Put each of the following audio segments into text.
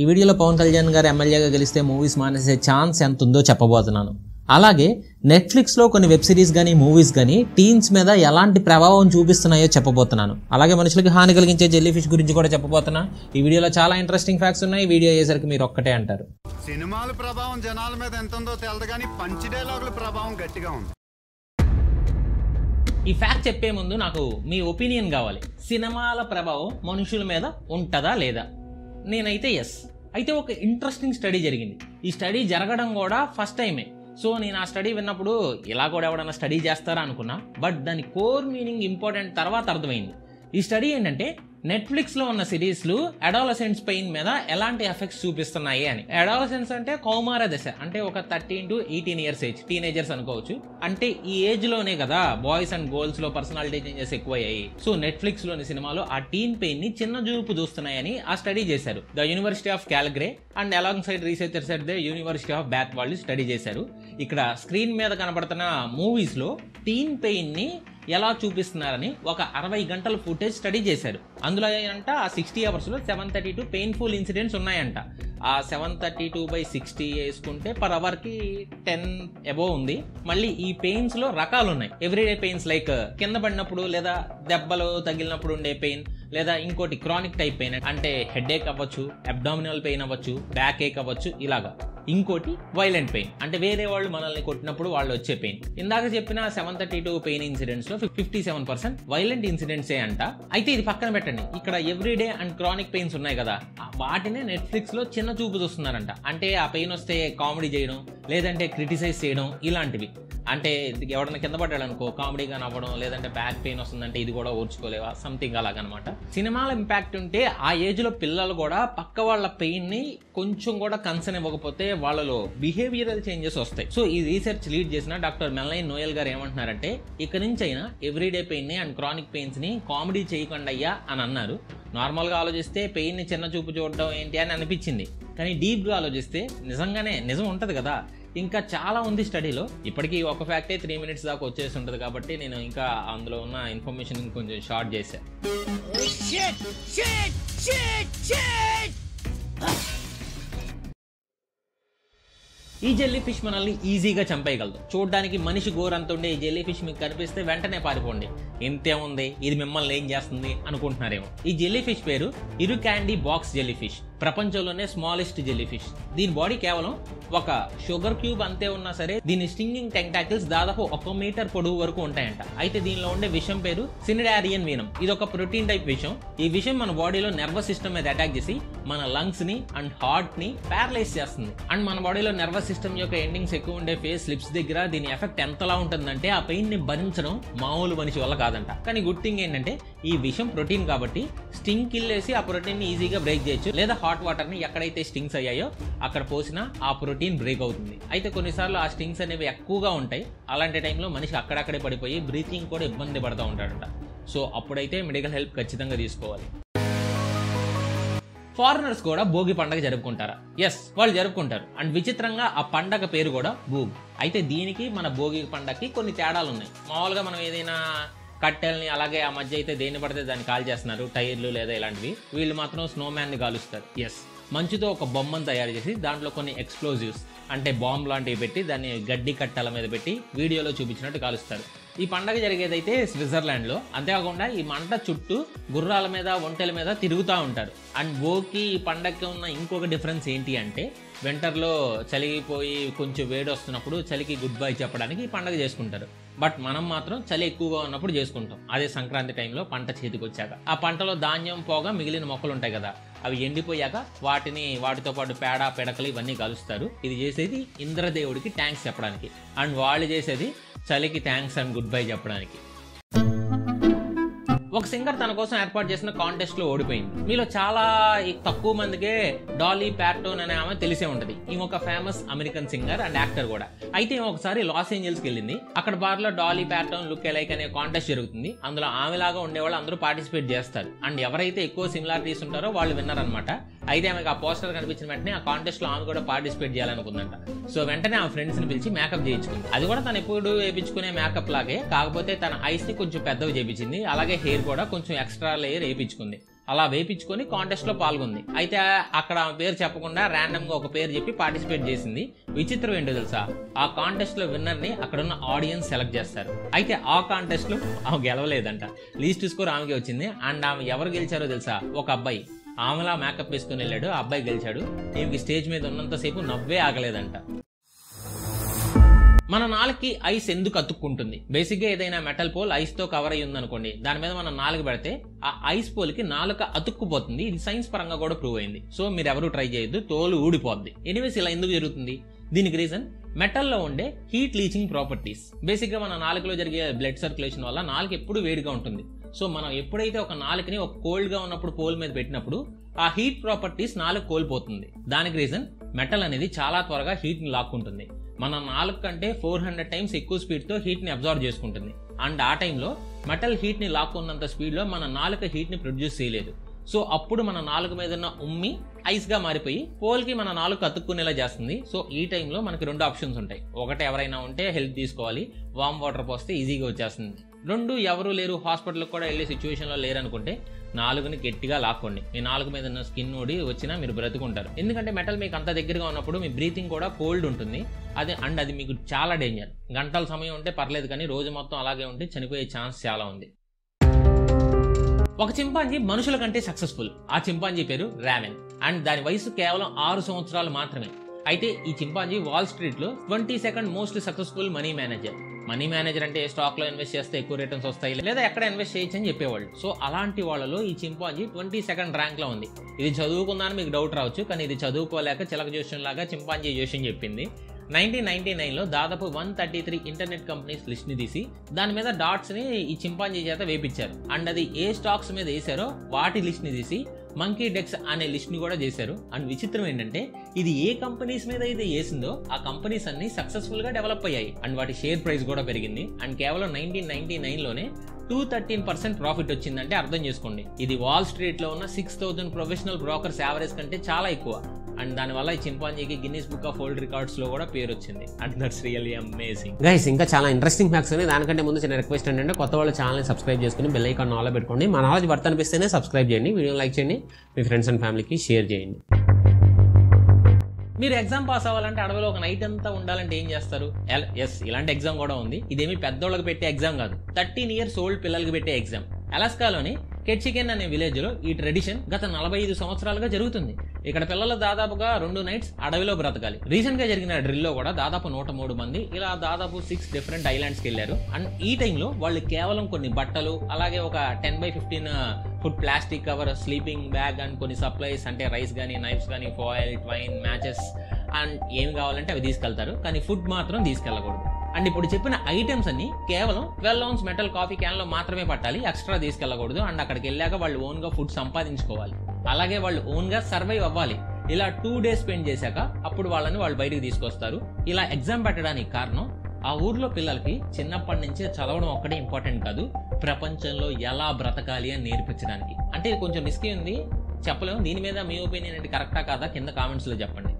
ఈ వీడియోలో పవన్ కళ్యాణ్ గారు ఎమ్మెల్యేగా గెలిస్తే మూవీస్ మానేసే ఛాన్స్ ఎంత ఉందో చెప్పబోతున్నాను. అలాగే నెట్ఫ్లిక్స్లో కొన్ని వెబ్ సిరీస్ కానీ మూవీస్ కానీ టీన్స్ మీద ఎలాంటి ప్రభావం చూపిస్తున్నాయో చెప్పబోతున్నాను. అలాగే మనుషులకి హాని కలిగించే జెల్లీ ఫిష్ గురించి కూడా చెప్పబోతున్నా. ఈ వీడియోలో చాలా ఇంట్రెస్టింగ్ ఫ్యాక్ట్స్ ఉన్నాయి. వీడియో అయ్యేసరికి మీరు ఒక్కటే అంటారు. సినిమాల ప్రభావం జనాల మీద ఎంత ఉందో తెలదు కానీ పంచి డైలాగుల ప్రభావం గట్టిగా ఉంది. ఈ ఫ్యాక్ట్ చెప్పే ముందు నాకు మీ ఒపీనియన్ కావాలి. సినిమాల ప్రభావం మనుషుల మీద ఉంటుందా లేదా? నేనైతే ఎస్ అయితే ఒక ఇంట్రెస్టింగ్ స్టడీ జరిగింది. ఈ స్టడీ జరగడం కూడా ఫస్ట్ టైమే సో నేను ఆ స్టడీ విన్నప్పుడు ఇలా కూడా ఎవడన్నా స్టడీ చేస్తారా అనుకున్నా. బట్ దాని కోర్ మీనింగ్ ఇంపార్టెంట్ తర్వాత అర్థమైంది. ఈ స్టడీ ఏంటంటే నెట్ఫ్లిక్స్లో ఉన్న సిరీస్లు అడాలసెంట్స్ పెయిన్ మీద ఎలాంటి ఎఫెక్ట్స్ చూపిస్తున్నాయి అని. అడాలసెన్స్ అంటే కౌమార దశ అంటే ఒక thirteen to eighteen years age teenagers అనుకోవచ్చు. అంటే ఈ ఏజ్లోనే కదా బాయ్స్ అండ్ గర్ల్స్లో పర్సనాలిటీ చేంజెస్ ఎక్కువయ్యాయి. సో నెట్ఫ్లిక్స్లోని సినిమాలు ఆ టీన్ పెయిన్ని చిన్న చూపు చూస్తున్నాయని ఆ స్టడీ చేశారు. The university of Calgary and alongside researchers at the university of Bath వాళ్ళు స్టడీ చేశారు. ఇక్కడ స్క్రీన్ మీద కనబడుతున్న మూవీస్లో టీన్ పెయిన్ని ఎలా చూపిస్తున్నారని ఒక అరవై గంటల ఫుటేజ్ స్టడీ చేశారు. అందులో ఏంటంట ఆ సిక్స్టీ అవర్స్లో seven thirty two painful incidents ఉన్నాయంట. ఆ seven thirty two by sixty వేసుకుంటే పర్ అవర్కి టెన్ అబోవ్ ఉంది. మళ్ళీ ఈ పెయిన్స్లో రకాలు ఉన్నాయి. ఎవ్రీడే పెయిన్స్ లైక్ కింద పడినప్పుడు లేదా దెబ్బలు తగిలినప్పుడు ఉండే పెయిన్ లేదా ఇంకోటి క్రానిక్ టైప్ పెయిన్ అంటే హెడ్ ఏక్ అవ్వచ్చు అబ్డామినల్ పెయిన్ అవ్వచ్చు బ్యాక్ ఏక్ అవ్వచ్చు ఇలాగా. ఇంకోటి వైలెంట్ పెయిన్ అంటే వేరే వాళ్ళు మనల్ని కొట్టినప్పుడు వాళ్ళు వచ్చే పెయిన్ ఇందాక చెప్పిన సెవెన్ థర్టీ టూ పెయిన్ ఇన్సిడెంట్స్లో ఫిఫ్టీ సెవెన్ పర్సెంట్ వైలెంట్ ఇన్సిడెంట్సే అంట. అయితే ఇది పక్కన పెట్టండి. ఇక్కడ ఎవ్రీడే అండ్ క్రానిక్ పెయిన్స్ ఉన్నాయి కదా. వాటినే నెట్ఫ్లిక్స్లో చిన్న చూపు చూస్తున్నారంట. అంటే ఆ పెయిన్ వస్తే కామెడీ చేయడం లేదంటే క్రిటిసైజ్ చేయడం ఇలాంటివి. అంటే ఎవడన్నా కింద పడ్డాడు అనుకో కామెడీగా నవ్వడం లేదంటే బ్యాక్ పెయిన్ వస్తుందంటే ఇది కూడా ఓర్చుకోలేవా? సంథింగ్ అలాగనమాట. సినిమాల ఇంపాక్ట్ ఉంటే ఆ ఏజ్లో పిల్లలు కూడా పక్క వాళ్ళ పెయిన్ని కొంచెం కూడా కన్సర్న్ ఇవ్వకపోతే వాళ్ళలో బిహేవియరల్ చేంజెస్ వస్తాయి. సో ఈ రీసెర్చ్ లీడ్ చేసిన డాక్టర్ మెల్లైన్ నోయల్ గారు ఏమంటున్నారంటే ఇక నుంచి అయినా ఎవ్రీడే పెయిన్ని అండ్ క్రానిక్ పెయిన్స్ని కామెడీ చేయకుండా అయ్యా అని అన్నారు. నార్మల్గా ఆలోచిస్తే పెయిన్ని చిన్న చూపు చూడడం ఏంటి అని అనిపించింది. కానీ డీప్గా ఆలోచిస్తే నిజంగానే నిజం ఉంటుంది కదా. ఇంకా చాలా ఉంది స్టడీలో. ఇప్పటికీ ఒక ఫ్యాక్టే త్రీ మినిట్స్ దాకా వచ్చేసి ఉంటుంది కాబట్టి నేను ఇంకా అందులో ఉన్న ఇన్ఫర్మేషన్ కొంచెం షార్ట్ చేశాను ఈ జెల్లీ ఫిష్ మనల్ని ఈజీగా చంపేయగలదు. చూడడానికి మనిషి గోరంత ఉండే ఈ జెల్లీ ఫిష్ మీకు కనిపిస్తే వెంటనే పారిపోండి. ఇంతే ఉంది ఇది మిమ్మల్ని ఏం చేస్తుంది అనుకుంటున్నారేమో. ఈ జెల్లీ ఫిష్ పేరు ఇరు క్యాండీ బాక్స్ జెల్లీ ఫిష్ ప్రపంచంలోనే స్మాలెస్ట్ జెల్లీ ఫిష్ దీని బాడీ కేవలం ఒక షుగర్ క్యూబ్ అంతే ఉన్నా సరే దీని స్టింగింగ్ టెంటాకిల్స్ దాదాపు ఒక మీటర్ పొడవు వరకు ఉంటాయంట. అయితే దీనిలో ఉండే విషం పేరు సినిడారియన్ వీనం ఇది ఒక ప్రోటీన్ టైప్ విషం. ఈ విషం మన బాడీలో నర్వస్ సిస్టమ్ మీద అటాక్ చేసి మన లంగ్స్ని అండ్ హార్ట్ని ప్యారలైజ్ చేస్తుంది. అండ్ మన బాడీలో నర్వస్ సిస్టమ్ యొక్క ఎండింగ్స్ ఎక్కువ ఉండే ఫేస్ స్లిప్స్ దగ్గర దీని ఎఫెక్ట్ ఎంతలా ఉంటుందంటే ఆ పెయిన్ని భరించడం మామూలు మనిషి వల్ల కాదంట. కానీ గుడ్ థింగ్ ఏంటంటే ఈ విషం ప్రోటీన్ కాబట్టి స్టింగ్ కిల్లేసి ఆ ప్రోటీన్ని ఈజీగా బ్రేక్ చేయొచ్చు. లేదా హాట్ వాటర్ని ఎక్కడైతే స్టింగ్స్ అయ్యాయో అక్కడ పోసినా ఆ ప్రోటీన్ బ్రేక్ అవుతుంది. అయితే కొన్నిసార్లు ఆ స్టింగ్స్ అనేవి ఎక్కువగా ఉంటాయి. అలాంటి టైంలో మనిషి అక్కడక్కడే పడిపోయి బ్రీతింగ్ కూడా ఇబ్బంది పడుతూ ఉంటాడట. సో అప్పుడైతే మెడికల్ హెల్ప్ ఖచ్చితంగా తీసుకోవాలి. ఫారినర్స్ కూడా భోగి పండగ జరుపుకుంటారా? ఎస్ వాళ్ళు జరుపుకుంటారు. అండ్ విచిత్రంగా ఆ పండగ పేరు కూడా భూగ్. అయితే దీనికి మన భోగి పండగకి కొన్ని తేడాలు ఉన్నాయి మామూలుగా మనం ఏదైనా కట్టెల్ని అలాగే ఆ మధ్య అయితే దేన్ని పడితే దాన్ని కాల్ చేస్తున్నారు టైర్లు లేదా ఇలాంటివి. వీళ్ళు మాత్రం స్నో మ్యాన్ని కాలుస్తారు. ఎస్ మంచుతో ఒక బొమ్మను తయారు చేసి దాంట్లో కొన్ని ఎక్స్ప్లోజివ్స్ అంటే బాంబ్ లాంటివి పెట్టి దాన్ని గడ్డి కట్టల మీద పెట్టి వీడియోలో చూపించినట్టు కాలుస్తారు. ఈ పండగ జరిగేదైతే స్విట్జర్లాండ్లో అంతేకాకుండా ఈ మంట చుట్టూ గుర్రాల మీద ఒంటెల మీద తిరుగుతూ ఉంటారు. అండ్ ఓకి ఈ పండగకి ఉన్న ఇంకొక డిఫరెన్స్ ఏంటి అంటే వింటర్లో చలిగిపోయి కొంచెం వేడి వస్తున్నప్పుడు చలికి గుడ్ బై చెప్పడానికి ఈ పండగ చేసుకుంటారు. బట్ మనం మాత్రం చలి ఎక్కువగా ఉన్నప్పుడు చేసుకుంటాం. అదే సంక్రాంతి టైంలో పంట చేతికి వచ్చాక ఆ పంటలో ధాన్యం పోగా మిగిలిన మొక్కలు ఉంటాయి కదా అవి ఎండిపోయాక వాటిని వాటితో పాటు పేడ పిడకలు ఇవన్నీ కలుస్తారు. ఇది చేసేది ఇంద్రదేవుడికి ట్యాంక్స్ చెప్పడానికి. అండ్ వాళ్ళు చేసేది చలికి థ్యాంక్స్ అండ్ గుడ్ బై చెప్పడానికి. ఒక సింగర్ తన కోసం ఏర్పాటు చేసిన కాంటెస్ట్లో ఓడిపోయింది. మీలో చాలా తక్కువ మందికే డాలీ ప్యాటోన్ అనే ఆమె తెలిసే ఉంటది. ఈమె ఒక famous American singer and actor కూడా. అయితే ఈమె ఒకసారి లాస్ ఏంజల్స్కి వెళ్ళింది. అక్కడ బార్లో డాలీ ప్యాటోన్ లుక్ ఎలైక్ అనే కాంటెస్ట్ జరుగుతుంది. అందులో ఆమెలాగా ఉండేవాళ్ళు అందరూ పార్టిసిపేట్ చేస్తారు. అండ్ ఎవరైతే ఎక్కువ సిమిలారిటీస్ ఉంటారో వాళ్ళు విన్నారనమాట అయితే ఆమెకు ఆ పోస్టర్ కనిపించిన వెంటనే ఆ కాంటెస్ట్లో ఆమె కూడా పార్టిసిపేట్ చేయాలనుకుందంట. సో వెంటనే ఆ ఫ్రెండ్స్ని పిలిచి మేకప్ చేయించుకుంది. అది కూడా తను ఎప్పుడు వేయించుకునే మేకప్ లాగే కాకపోతే తన ఐస్ని కొంచెం పెద్దవి చేయించింది అలాగే హెయిర్ కూడా కొంచెం ఎక్స్ట్రా లేయర్ వేయించుకుంది అలా వేపించుకొని కాంటెస్ట్లో పాల్గొంది. అయితే అక్కడ ఆమె పేరు చెప్పకుండా ర్యాండమ్గా ఒక పేరు చెప్పి పార్టిసిపేట్ చేసింది. విచిత్రం ఏంటో తెలుసా? ఆ కాంటెస్ట్లో విన్నర్ని అక్కడ ఉన్న ఆడియన్స్ సెలెక్ట్ చేస్తారు. అయితే ఆ కాంటెస్ట్లో ఆమె గెలవలేదంట. లీస్ట్ స్కోర్ ఆమెకి వచ్చింది. అండ్ ఆమె ఎవరు గెలిచారో తెలుసా? ఒక అబ్బాయి. ఆమెలా మేకప్ వేసుకుని వెళ్ళాడు ఆ అబ్బాయి గెలిచాడు. ఈమెకి స్టేజ్ మీద ఉన్నంతసేపు నవ్వే ఆగలేదంట. మన నాలుగుకి ఐస్ ఎందుకు అతుక్కుంటుంది? బేసిక్గా ఏదైనా మెటల్ పోల్ ఐస్తో కవర్ అయ్యి ఉందనుకోండి దాని మీద మనం నాలుగు పెడితే ఆ ఐస్ పోల్కి నాలుక అతుక్కుపోతుంది. ఇది సైన్స్ పరంగా కూడా ప్రూవ్ అయింది. సో మీరు ఎవరు ట్రై చేయొద్దు తోలు ఊడిపోద్ది. ఎనీవేస్ ఇలా ఎందుకు జరుగుతుంది? దీనికి రీజన్? మెటల్లో ఉండే హీట్ లీచింగ్ ప్రాపర్టీస్. బేసిక్గా మన నాలుకలో జరిగే బ్లడ్ సర్క్యులేషన్ వల్ల నాలుగు ఎప్పుడు వేడిగా ఉంటుంది. సో మనం ఎప్పుడైతే ఒక నాలుకని ఒక కోల్డ్గా ఉన్నప్పుడు పోల్ మీద పెట్టినప్పుడు ఆ హీట్ ప్రాపర్టీస్ నాలుగు కోల్పోతుంది. దానికి రీజన్ మెటల్ అనేది చాలా త్వరగా హీట్ని లాక్కుంటుంది. మన నాలుగు కంటే ఫోర్ హండ్రెడ్ టైమ్స్ ఎక్కువ స్పీడ్తో హీట్ని అబ్జర్వ్ చేసుకుంటుంది. అండ్ ఆ టైంలో మెటల్ హీట్ని లాక్కున్నంత స్పీడ్లో మన నాలుక హీట్ని ప్రొడ్యూస్ చేయలేదు. సో అప్పుడు మన నాలుక మీద ఉన్న ఉమ్మి ఐస్గా మారిపోయి పోల్కి మన నాలుగు అతుక్కునేలా చేస్తుంది. సో ఈ టైంలో మనకి రెండు ఆప్షన్స్ ఉంటాయి. ఒకటి ఎవరైనా ఉంటే హెల్ప్ తీసుకోవాలి. వామ్ వాటర్ పోస్తే ఈజీగా వచ్చేస్తుంది. రెండు ఎవరు లేరు హాస్పిటల్కి కూడా వెళ్ళే సిచ్యువేషన్లో లేరు అనుకుంటే నాలుగుని గట్టిగా లాక్కోండి. మీ నాలుగు మీద ఉన్న స్కిన్ ఊడి వచ్చినా మీరు బ్రతుకుంటారు. ఎందుకంటే మెటల్ మీకు అంత దగ్గరగా ఉన్నప్పుడు మీ బ్రీతింగ్ కూడా కోల్డ్ ఉంటుంది. అది అండ్ అది మీకు చాలా డేంజర్ గంటల సమయం ఉంటే పర్లేదు కానీ రోజు మొత్తం అలాగే ఉంటే చనిపోయే ఛాన్స్ చాలా ఉంది. ఒక చింపాంజీ మనుషుల కంటే సక్సెస్ఫుల్ ఆ చింపాంజీ పేరు రామెన్ అండ్ దాని వయసు కేవలం ఆరు సంవత్సరాలు మాత్రమే. అయితే ఈ చింపాంజీ వాల్ స్ట్రీట్లో twenty second most successful money manager money manager అంటే స్టాక్లో ఇన్వెస్ట్ చేస్తే ఎక్కువ రిటర్న్స్ వస్తాయి? లేదా ఎక్కడ ఇన్వెస్ట్ చేయొచ్చు అని చెప్పేవాళ్ళు. సో అలాంటి వాళ్ళలో ఈ చింపాంజీ ట్వంటీ సెకండ్ ర్యాంక్లో ఉంది. ఇది చదువుకుందని మీకు డౌట్ రావచ్చు కానీ ఇది చదువుకోలేక చిలక జోషన్ లాగా చింపాంజీ జోషన్ చెప్పింది. నైన్టీన్ నైన్టీ నైన్లో దాదాపు one thirty three internet companies లిస్ట్ని తీసి దాని మీద డాట్స్ని ఈ చింపాంజీ చేత వేపించారు. అండ్ అది ఏ స్టాక్స్ మీద వేసారో వాటి లిస్ట్ని తీసి మంకీ డెక్స్ అనే లిస్ట్ని కూడా చేశారు. అండ్ విచిత్రం ఏంటంటే ఇది ఏ కంపెనీస్ మీద అయితే వేసిందో ఆ కంపెనీస్ అన్ని సక్సెస్ఫుల్గా డెవలప్ అయ్యాయి. అండ్ వాటి షేర్ ప్రైస్ కూడా పెరిగింది. అండ్ కేవలం నైన్టీన్ నైన్టీ నైన్లోనే టూ థర్టీన్ పర్సెంట్ ప్రాఫిట్ వచ్చిందంటే అర్థం చేసుకోండి. ఇది వాల్ స్ట్రీట్లో ఉన్న six thousand professional brokers average కంటే చాలా ఎక్కువ. అండ్ దానివల్ల ఈ చింపాంజీకి గిన్నీస్ బుక్ ఆఫ్ వరల్డ్ రికార్డ్స్లో కూడా పేరు వచ్చింది. And that's really amazing guys ఇంకా చాలా ఇంట్రెస్టింగ్ ఫ్యాక్ట్స్ ఉన్నాయి. దానికంటే ముందు చిన్న రిక్వెస్ట్ ఏంటంటే కొత్త వాళ్ళ ఛానల్ సబ్స్క్రైబ్ చేసుకుని బెల్ ఐకాన్ ఆలో పెట్టుకోండి. మా నాలెడ్జ్ వర్త్ అనిపిస్తేనే సబ్స్క్రైబ్ చేయండి. వీడియో లైక్ చేయండి. మీ ఫ్రెండ్స్ అండ్ ఫ్యామిలీకి షేర్ చేయండి. మీరు ఎగ్జామ్ పాస్ అవ్వాలంటే అడవిలో ఒక నైట్ అంతా ఉండాలంటే ఏం చేస్తారు? ఎస్ ఇలాంటి ఎగ్జామ్ కూడా ఉంది. ఇదేమి పెద్దోళ్ళకి పెట్టే ఎగ్జామ్ కాదు. థర్టీన్ ఇయర్స్ ఓల్డ్ పిల్లలకి పెట్టే ఎగ్జామ్ అలాస్కాలోని కెట్చికెన్ అనే విలేజ్లో ఈ ట్రెడిషన్ గత నలభై ఐదు సంవత్సరాలుగా జరుగుతుంది. ఇక్కడ పిల్లలు దాదాపుగా రెండు నైట్స్ అడవిలో బ్రతకాలి. రీసెంట్గా జరిగిన డ్రిల్లో కూడా దాదాపు నూట మూడు మంది ఇలా దాదాపు సిక్స్ డిఫరెంట్ ఐలాండ్స్కి వెళ్ళారు. అండ్ ఈ టైంలో వాళ్ళు కేవలం కొన్ని బట్టలు అలాగే ఒక ten by fifteen food plastic cover sleeping bag and కొన్ని సప్లైస్ అంటే రైస్ కానీ నైఫ్స్ కానీ ఫాయిల్ ట్వైన్ మ్యాచెస్ అండ్ ఏం కావాలంటే అవి తీసుకెళ్తారు. కానీ ఫుడ్ మాత్రం తీసుకెళ్ళకూడదు. అండ్ ఇప్పుడు చెప్పిన ఐటమ్స్ అన్ని కేవలం ట్వెల్వ్ ఔన్స్ మెటల్ కాఫీ క్యాన్లో మాత్రమే పట్టాలి ఎక్స్ట్రా తీసుకెళ్ళకూడదు. అండ్ అక్కడికి వెళ్ళాక వాళ్ళు ఓన్గా ఫుడ్ సంపాదించుకోవాలి. అలాగే వాళ్ళు ఓన్గా సర్వైవ్ అవ్వాలి. ఇలా టూ డేస్ స్పెండ్ చేశాక అప్పుడు వాళ్ళని వాళ్ళు బయటికి తీసుకొస్తారు. ఇలా ఎగ్జామ్ పెట్టడానికి కారణం ఆ ఊర్లో పిల్లలకి చిన్నప్పటి నుంచే చదవడం ఒక్కటే ఇంపార్టెంట్ కాదు. ప్రపంచంలో ఎలా బ్రతకాలి అని నేర్పించడానికి. అంటే ఇది కొంచెం రిస్కీ ఉంది. చెప్పలేము. దీని మీద మీ ఒపీనియన్ అంటే కరెక్టా కాదా? కింద కామెంట్స్లో చెప్పండి.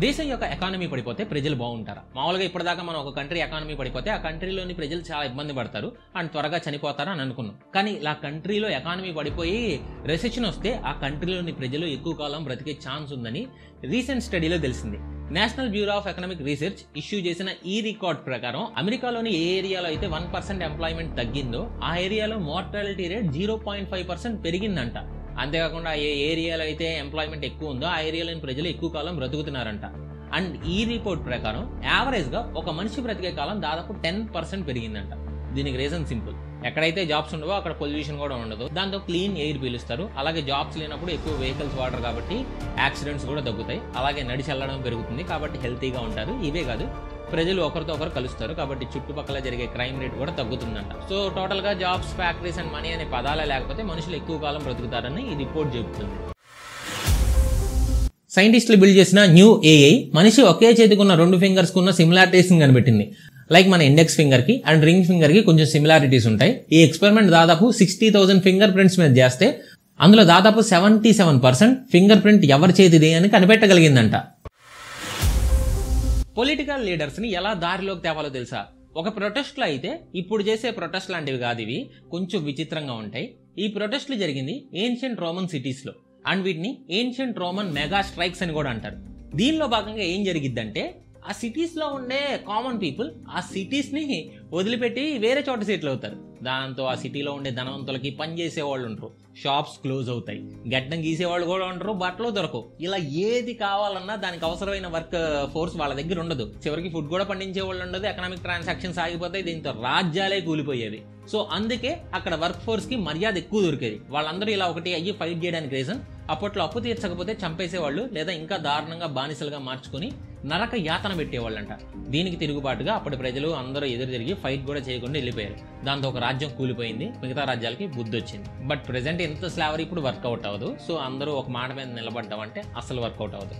దేశం యొక్క ఎకానమీ పడిపోతే ప్రజలు బాగుంటారా? మామూలుగా ఇప్పటిదాకా మనం ఒక కంట్రీ ఎకానమీ పడిపోతే ఆ కంట్రీలోని ప్రజలు చాలా ఇబ్బంది పడతారు. అండ్ త్వరగా చనిపోతారు అని అనుకున్నాం. కానీ ఇలా కంట్రీలో ఎకానమీ పడిపోయి రెసెషన్ వస్తే ఆ కంట్రీలోని ప్రజలు ఎక్కువ కాలం బ్రతికే ఛాన్స్ ఉందని రీసెంట్ స్టడీలో తెలిసింది. National bureau of economic research issue చేసిన ఈ రికార్డ్ ప్రకారం అమెరికాలోని ఏ ఏరియాలో అయితే వన్ పర్సెంట్ ఎంప్లాయ్మెంట్ తగ్గిందో ఆ ఏరియాలో mortality rate zero point five percent పెరిగిందంట. అంతేకాకుండా ఏ ఏరియాలో అయితే ఎంప్లాయ్మెంట్ ఎక్కువ ఉందో ఆ ఏరియాలోని ప్రజలు ఎక్కువ కాలం బ్రతుకుతున్నారంట. అండ్ ఈ రిపోర్ట్ ప్రకారం యావరేజ్గా ఒక మనిషి బ్రతికే కాలం దాదాపు టెన్ పర్సెంట్ పెరిగిందంట. దీనికి రీజన్ సింపుల్. ఎక్కడైతే జాబ్స్ ఉండవో అక్కడ పొల్యూషన్ కూడా ఉండదు. దాంతో క్లీన్ ఎయిర్ పీలుస్తారు. అలాగే జాబ్స్ లేనప్పుడు ఎక్కువ వెహికల్స్ వాడరు కాబట్టి యాక్సిడెంట్స్ కూడా తగ్గుతాయి. అలాగే నడిచి వెళ్ళడం పెరుగుతుంది కాబట్టి హెల్తీగా ఉంటారు. ఇవే కాదు ప్రజలు ఒకరితో ఒకరు కలుస్తారు కాబట్టి చుట్టుపక్కల జరిగే క్రైమ్ రేట్ కూడా తగ్గుతుందంట. సో టోటల్గా జాబ్స్ ఫ్యాక్టరీస్ అండ్ మనీ అనే పదాలే లేకపోతే మనుషులు ఎక్కువ కాలం బ్రతుకుతారని ఈ రిపోర్ట్ చెబుతుంది. సైంటిస్టులు బిల్డ్ చేసిన న్యూ ఏఐ మనిషి ఒకే చేతికున్న రెండు ఫింగర్స్ కున్న సిమిలారిటీస్ కనిపెట్టింది. లైక్ మన ఇండెక్స్ ఫింగర్కి అండ్ రింగ్ ఫింగర్కి కొంచెం సిమిలారిటీస్ ఉంటాయి. ఈ ఎక్స్పెరిమెంట్ దాదాపు సిక్స్టీ థౌసండ్ ఫింగర్ ప్రింట్స్ మీద చేస్తే అందులో దాదాపు seventy seven percent fingerprint ఎవరి చేతిది అని కనిపెట్టగలిగిందంట. పొలిటికల్ లీడర్స్ని ఎలా దారిలోకి తేవాలో తెలుసా? ఒక ప్రొటెస్ట్లో అయితే ఇప్పుడు చేసే ప్రొటెస్ట్ లాంటివి కాదు ఇవి కొంచెం విచిత్రంగా ఉంటాయి. ఈ ప్రొటెస్ట్లు జరిగింది ఏన్షియంట్ రోమన్ సిటీస్లో అండ్ వీటిని ఏన్షియంట్ రోమన్ మెగా స్ట్రైక్స్ అని కూడా అంటారు. దీనిలో భాగంగా ఏం జరిగిద్దంటే ఆ సిటీస్లో ఉండే కామన్ పీపుల్ ఆ సిటీస్ని వదిలిపెట్టి వేరే చోట సెటిల్ అవుతారు. దాంతో ఆ సిటీలో ఉండే ధనవంతులకి పని చేసే వాళ్ళు ఉంటారు షాప్స్ క్లోజ్ అవుతాయి. గడ్డం గీసేవాళ్ళు కూడా ఉంటారు బట్టలు దొరకవు. ఇలా ఏది కావాలన్నా దానికి అవసరమైన వర్క్ ఫోర్స్ uh, వాళ్ళ దగ్గర ఉండదు. చివరికి ఫుడ్ కూడా పండించే వాళ్ళు ఉండదు ఎకనామిక్ ట్రాన్సాక్షన్స్ ఆగిపోతాయి దీంతో రాజ్యాలే కూలిపోయేవి. సో అందుకే అక్కడ వర్క్ ఫోర్స్కి మర్యాద ఎక్కువ దొరికేది. వాళ్ళందరూ ఇలా ఒకటి అయ్యి ఫైట్ చేయడానికి రీజన్ అప్పట్లో అప్పు తీర్చకపోతే చంపేసేవాళ్ళు లేదా ఇంకా దారుణంగా బానిసలుగా మార్చుకొని నరక యాతన పెట్టేవాళ్ళంట. దీనికి తిరుగుబాటుగా అప్పటి ప్రజలు అందరూ ఎదురు తిరిగి ఫైట్ కూడా చేయకుండా వెళ్ళిపోయారు. దాంతో ఒక రాజ్యం కూలిపోయింది. మిగతా రాజ్యాలకి బుద్ధి వచ్చింది. బట్ ప్రజెంట్ ఎంత స్లావరీ ఇప్పుడు వర్కౌట్ అవ్వదు. సో అందరూ ఒక మాట మీద నిలబడ్డామంటే అసలు వర్కౌట్ అవ్వదు.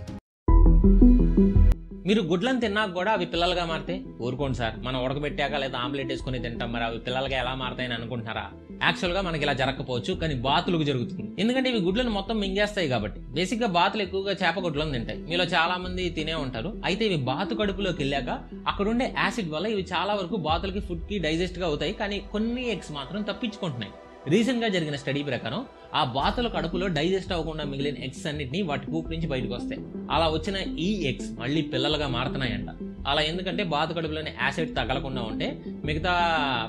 మీరు గుడ్లను తిన్నాక కూడా అవి పిల్లలుగా మారితే ఊరుకోండి సార్. మనం ఉడకబెట్టాక లేదా ఆమ్లెట్ వేసుకుని తింటాం. మరి అవి పిల్లలుగా ఎలా మారతాయని అనుకుంటున్నారా? యాక్చువల్గా మనకి ఇలా జరగకపోవచ్చు కానీ బాతులకు జరుగుతుంది. ఎందుకంటే ఇవి గుడ్లను మొత్తం మింగేస్తాయి కాబట్టి. బేసిక్గా బాతులు ఎక్కువగా చేప గుడ్లను తింటాయి. మీలో చాలా మంది తినే ఉంటారు. అయితే ఇవి బాతు కడుపులోకి వెళ్ళాక అక్కడ ఉండే యాసిడ్ వల్ల ఇవి చాలా వరకు బాతులకి ఫుడ్కి డైజెస్ట్గా అవుతాయి. కానీ కొన్ని ఎగ్స్ మాత్రం తప్పించుకుంటున్నాయి. రీసెంట్గా జరిగిన స్టడీ ప్రకారం ఆ బాతుల కడుపులో డైజెస్ట్ అవ్వకుండా మిగిలిన ఎగ్స్ అన్నిటినీ వాటి కూప్ నుంచి బయటకు వస్తాయి. అలా వచ్చిన ఈ ఎగ్స్ మళ్ళీ పిల్లలుగా మారుతున్నాయంట. అలా ఎందుకంటే బాతు కడుపులోని యాసిడ్ తగలకుండా ఉంటే మిగతా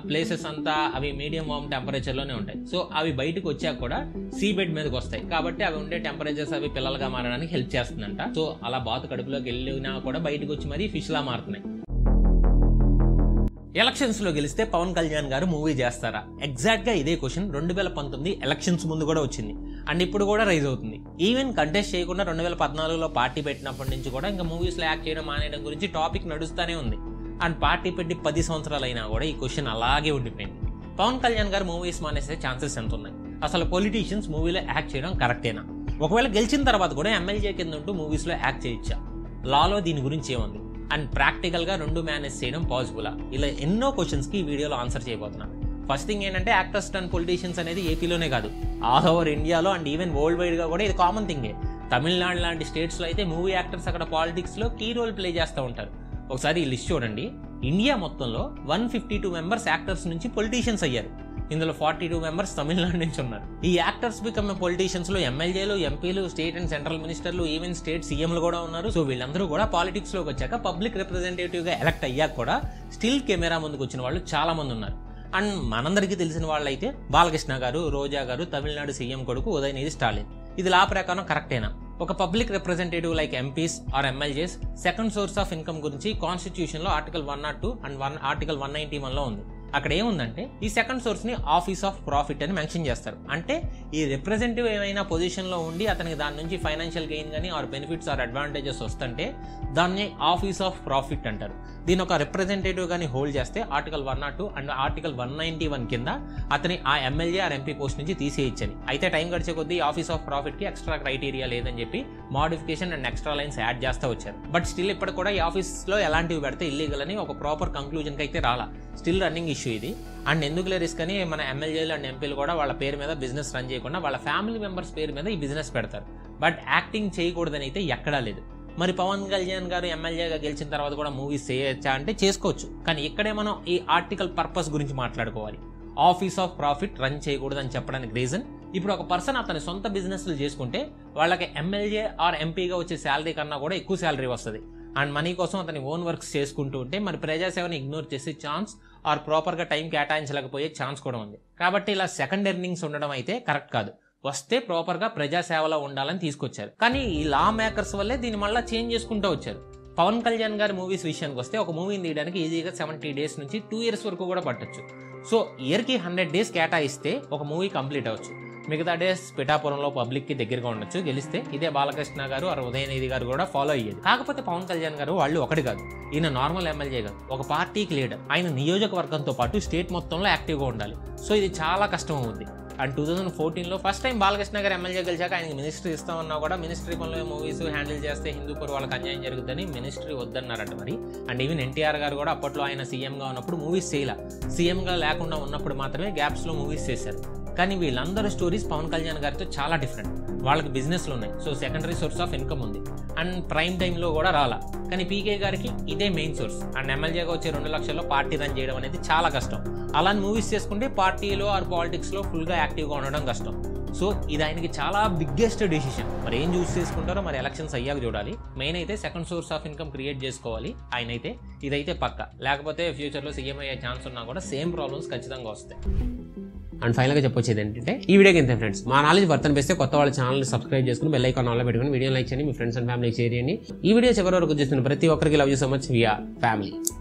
ప్లేసెస్ అంతా అవి మీడియం వామ్ టెంపరేచర్లోనే ఉంటాయి. సో అవి బయటకు వచ్చాక కూడా సీ బెడ్ మీదకి వస్తాయి. కాబట్టి అవి ఉండే టెంపరేచర్స్ అవి పిల్లలుగా మారడానికి హెల్ప్ చేస్తుందంట. సో అలా బాతు కడుపులోకి వెళ్ళినా కూడా బయటకు వచ్చి మరీ ఫిష్లా మారుతున్నాయి. ఎలక్షన్స్లో గెలిస్తే పవన్ కళ్యాణ్ గారు మూవీ చేస్తారా? ఎగ్జాక్ట్గా ఇదే క్వశ్చన్. రెండు వేల పంతొమ్మిది ఎలక్షన్స్ ముందు కూడా వచ్చింది. అండ్ ఇప్పుడు కూడా రైజ్ అవుతుంది. ఈవెన్ కంటెస్ట్ చేయకుండా రెండు వేల పద్నాలుగులో పార్టీ పెట్టినప్పటి నుంచి కూడా ఇంకా మూవీస్లో యాక్ట్ చేయడం మానేయడం గురించి టాపిక్ నడుస్తూనే ఉంది. అండ్ పార్టీ పెట్టి పది సంవత్సరాలు అయినా కూడా ఈ క్వశ్చన్ అలాగే ఉండిపోయింది. పవన్ కళ్యాణ్ గారు మూవీస్ మానేసే ఛాన్సెస్ ఎంత ఉన్నాయి? అసలు పొలిటీషియన్స్ మూవీలో యాక్ట్ చేయడం కరెక్టేనా ఒకవేళ గెలిచిన తర్వాత కూడా ఎమ్మెల్యే కింద ఉంటూ మూవీస్లో యాక్ట్ చేయొచ్చా? లాలో దీని గురించి ఏముంది? అండ్ ప్రాక్టికల్గా రెండు మేనేజ్ చేయడం పాసిబులా ఇలా ఎన్నో క్వశ్చన్స్కి ఈ వీడియోలో ఆన్సర్ చేయబోతున్నాను. ఫస్ట్ థింగ్ ఏంటంటే యాక్టర్స్ అండ్ పొలిటీషియన్స్ అనేది ఏపీలోనే కాదు. ఆల్ ఓవర్ ఇండియాలో అండ్ ఈవెన్ వరల్డ్ వైడ్గా కూడా ఇది కామన్ థింగే తమిళనాడు లాంటి స్టేట్స్లో అయితే మూవీ యాక్టర్స్ అక్కడ పాలిటిక్స్లో కీ రోల్ ప్లే చేస్తూ ఉంటారు. ఒకసారి ఈ లిస్ట్ చూడండి. ఇండియా మొత్తంలో one fifty two members actors నుంచి పొలిటీషియన్స్ అయ్యారు. ఇందులో ఫార్టీ టూ మెంబర్స్ తమిళనాడు నుంచి ఉన్నారు. ఈ యాక్టర్స్ బికమ్ పొలిటీషియన్స్లో ఎమ్మెల్యేలు ఎంపీలు స్టేట్ అండ్ సెంట్రల్ మినిస్టర్లు ఈవెన్ స్టేట్ సీఎంలు కూడా ఉన్నారు. సో వీళ్ళందరూ కూడా పాలిటిక్స్లోకి వచ్చాక పబ్లిక్ రిప్రజెంటేటివ్గా ఎలక్ట్ అయ్యాక కూడా స్టిల్ కెమెరా ముందుకు వచ్చిన వాళ్ళు చాలా మంది ఉన్నారు. అండ్ మనందరికీ తెలిసిన వాళ్ళైతే బాలకృష్ణ గారు రోజా గారు తమిళనాడు సీఎం కొడుకు ఉదయనిధి స్టాలిన్. ఇది లా ప్రకారం కరెక్టేనా? ఒక public representative like MPs or MLAs second source of income గురించి కాన్స్టిట్యూషన్లో article one not two and one article one ninety వన్లో ఉంది. అక్కడ ఏముందంటే ఈ సెకండ్ సోర్స్ని ఆఫీస్ ఆఫ్ ప్రాఫిట్ అని మెన్షన్ చేస్తారు. అంటే ఈ రిప్రజెంటేటివ్ ఏమైనా పొజిషన్లో ఉండి అతనికి దాని నుంచి ఫైనాన్షియల్ గెయిన్ కానీ ఆర్ బెనిఫిట్స్ ఆర్ అడ్వాంటేజెస్ వస్తుంటే దాన్ని ఆఫీస్ ఆఫ్ ప్రాఫిట్ అంటారు. దీని ఒక రిప్రజెంటేటివ్ కానీ హోల్డ్ చేస్తే article one not two and article one ninety one కింద అతని ఆ ఎమ్మెల్యే ఆర్ ఎంపీ పోస్ట్ నుంచి తీసేయచ్చని. అయితే టైం గడిచే కొద్దీ ఆఫీస్ ఆఫ్ ప్రాఫిట్కి ఎక్స్ట్రా క్రైటీరియా లేదని చెప్పి modification and extra lines add చేస్తూ వచ్చారు. బట్ స్టిల్ ఇప్పటికి కూడా ఈ ఆఫీస్లో ఎలాంటివి పెడితే ఇల్లీగల్ అని ఒక ప్రాపర్ కంక్లూజన్కి అయితే రాలా. స్టిల్ రన్నింగ్ ఇష్యూ ఇది. అండ్ ఎందుకులే రిస్క్ అని మన ఎమ్మెల్యేలు అండ్ ఎంపీలు కూడా వాళ్ళ పేరు మీద బిజినెస్ రన్ చేయకుండా వాళ్ళ ఫ్యామిలీ మెంబర్స్ పేరు మీద ఈ బిజినెస్ పెడతారు. బట్ యాక్టింగ్ చేయకూడదని అయితే ఎక్కడా లేదు. మరి పవన్ కళ్యాణ్ గారు ఎమ్మెల్యేగా గెలిచిన తర్వాత కూడా మూవీస్ చేయొచ్చా అంటే చేసుకోవచ్చు. కానీ ఇక్కడే మనం ఈ ఆర్టికల్ పర్పస్ గురించి మాట్లాడుకోవాలి. ఆఫీస్ ఆఫ్ ప్రాఫిట్ రన్ చేయకూడదని చెప్పడానికి రీజన్ ఇప్పుడు ఒక పర్సన్ అతని సొంత బిజినెస్లు చేసుకుంటే వాళ్ళకి ఎమ్మెల్యే ఆర్ ఎంపీగా వచ్చే శాలరీ కన్నా కూడా ఎక్కువ శాలరీ వస్తుంది. అండ్ మనీ కోసం అతని ఓన్ వర్క్స్ చేసుకుంటూ ఉంటే మరి ప్రజాసేవని ఇగ్నోర్ చేసే ఛాన్స్ ఆర్ ప్రాపర్గా టైం కేటాయించలేకపోయే ఛాన్స్ కూడా ఉంది. కాబట్టి ఇలా సెకండ్ ఎర్నింగ్స్ ఉండడం అయితే కరెక్ట్ కాదు. వస్తే ప్రాపర్గా ప్రజాసేవలో ఉండాలని తీసుకొచ్చారు. కానీ ఈ లా మేకర్స్ వల్లే దీన్ని మళ్ళీ చేంజ్ చేసుకుంటూ వచ్చారు. పవన్ కళ్యాణ్ గారి మూవీస్ విషయానికి వస్తే ఒక మూవీని తీయడానికి ఈజీగా సెవెంటీ డేస్ నుంచి టూ ఇయర్స్ వరకు కూడా పట్టచ్చు. సో ఇయర్కి హండ్రెడ్ డేస్ కేటాయిస్తే ఒక మూవీ కంప్లీట్ అవ్వచ్చు. మిగతా డేస్ పిఠాపురంలో పబ్లిక్కి దగ్గరగా ఉండొచ్చు గెలిస్తే ఇదే బాలకృష్ణ గారు ఆ ఉదయనిధి గారు కూడా ఫాలో అయ్యేది. కాకపోతే పవన్ కళ్యాణ్ గారు వాళ్ళు ఒకటి కాదు. ఈయన నార్మల్ ఎమ్మెల్యే కాదు ఒక పార్టీకి లీడర్ ఆయన నియోజకవర్గంతో పాటు స్టేట్ మొత్తంలో యాక్టివ్గా ఉండాలి. సో ఇది చాలా కష్టం అవుతుంది అండ్ టూ థౌసండ్ ఫోర్టీన్లో first time Balakrishna garu MLA గెలిచాక ఆయనకి మినిస్ట్రీ ఇస్తామన్నా కూడా మినిస్ట్రీ పనులు మూవీస్ హ్యాండిల్ చేస్తే హిందూపూర్ వాళ్ళకి అన్యాయం జరుగుతుందని మినిస్ట్రీ వద్దన్నారట మరి. అండ్ ఈవెన్ ఎన్టీఆర్ గారు కూడా అప్పట్లో ఆయన సీఎంగా ఉన్నప్పుడు మూవీస్ చేయాల. సీఎంగా లేకుండా ఉన్నప్పుడు మాత్రమే గ్యాప్స్లో మూవీస్ చేశారు. కానీ వీళ్ళందరూ స్టోరీస్ పవన్ కళ్యాణ్ గారితో చాలా డిఫరెంట్ వాళ్ళకి బిజినెస్లు ఉన్నాయి. So secondary source of income ఉంది. అండ్ ప్రైమ్ టైంలో కూడా రాలా. కానీ పీకే గారికి ఇదే మెయిన్ సోర్స్ అండ్ ఎమ్మెల్యేగా వచ్చే రెండు లక్షల్లో పార్టీ రన్ చేయడం అనేది చాలా కష్టం. అలా మూవీస్ చేసుకుంటే పార్టీలో ఆర్ పాలిటిక్స్లో ఫుల్గా యాక్టివ్గా ఉండడం కష్టం. సో ఇది ఆయనకి చాలా బిగ్గెస్ట్ డెసిషన్ మరి ఏం చూస్ చేసుకుంటారో మరి ఎలక్షన్స్ అయ్యాక చూడాలి. మెయిన్ అయితే second source of income create చేసుకోవాలి. ఆయన అయితే ఇదైతే పక్క. లేకపోతే ఫ్యూచర్లో సీఎం అయ్యే ఛాన్స్ ఉన్నా కూడా సేమ్ ప్రాబ్లమ్స్ ఖచ్చితంగా వస్తాయి. అండ్ ఫైనల్గా చెప్పొచ్చేది ఏంటంటే ఈ వీడియోకి ఎంత ఫ్రెండ్స్ మా నాలెడ్జ్ వర్త్ అనిపిస్తే కొత్త వాళ్ళ ఛానల్ సబ్స్క్రైబ్ చేసుకుని బెల్ ఐకాన్ ఆన్లో పెట్టుకుని వీడియో లైక్ చేయండి మీ ఫ్రెండ్స్ అండ్ ఫ్యామిలీకి షేర్ చేయండి. ఈ వీడియో చివరి వరకు చూస్తున్న ప్రతి ఒక్కరికి లవ్ యూ సో మచ్ వియా ఫ్యామిలీ